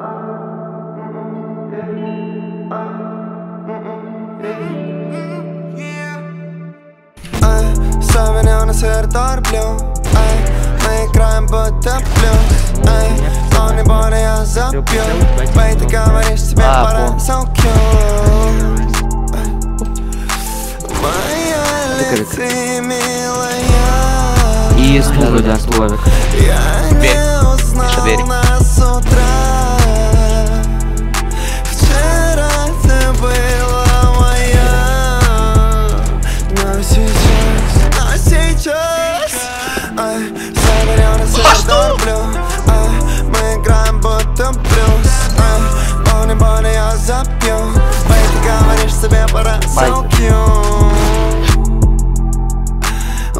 Ай, Ставили на сердорблю Ай, мы играем будто плюс. Ай, но не более я забью Бэй, ты говоришь, тебе А, пора. so. Моя ли Тыковик. ты, милая. И да, словик. Я не узнал на сердоблю Ай, мы играем будто блюз Ай, помни, боли я запью. Бэй, ты говоришь, тебе пора so cute.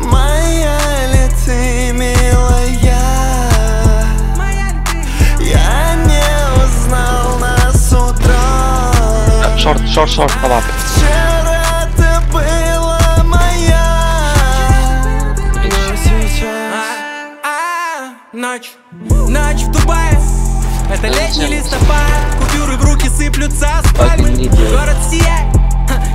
Моя ли ты, милая? Я не узнал нас утра. Шорт, шорт, шорт, лапе. Вчера Ночь, ночь в Дубае Это летний листопад Купюры в руки сыплются с пальмы. Город сияет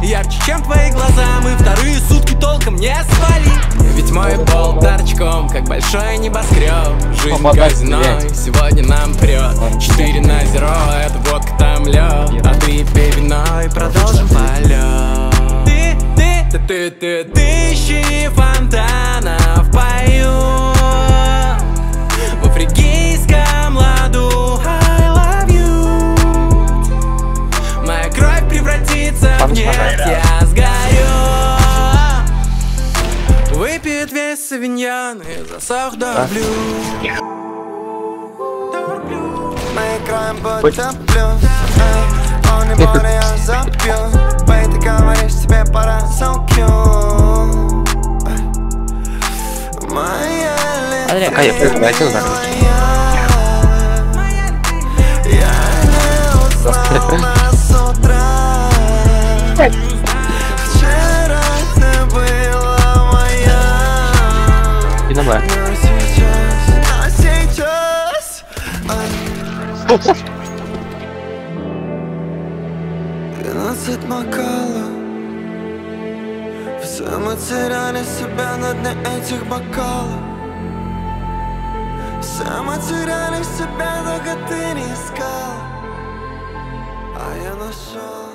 Ярче, чем твои глаза Мы вторые сутки толком не спали Ведь мой пол торчком, как большой небоскреб Жизнь казино, сегодня нам прет Четыре на зеро, это водка, там лед А ты пей вино и продолжим полет Ты, ты, ты, ты, ты, тысячи фонтанов поют В нефть, я сгорю. Выпьет весь савиньян и засох до Мы играем будто блюз Эй, помни, боли я запью. Бэй, ты говоришь, тебе пора Эй. Моя ли Андрей, а я прекратил, да? И на. Двенадцать бокалов Все мы теряли себя на дне этих бокалов. Все мы теряли себя, только ты не искал. А я нашел